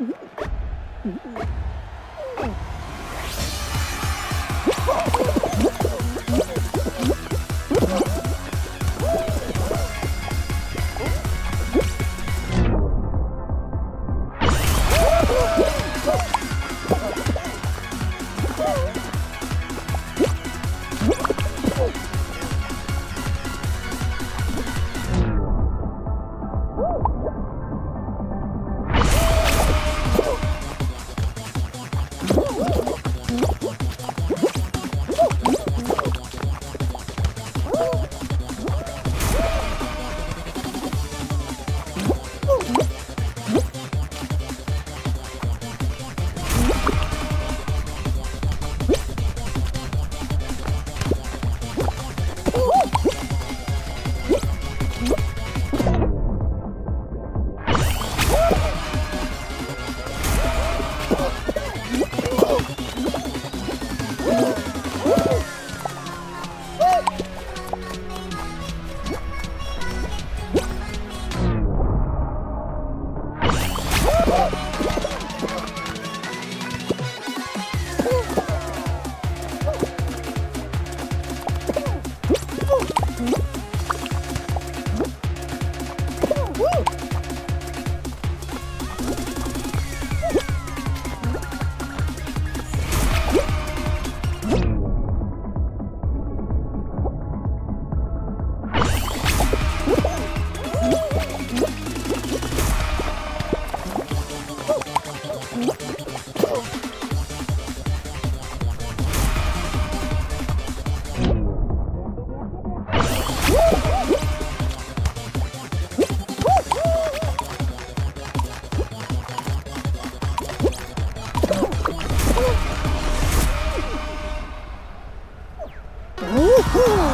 Oh! Woo!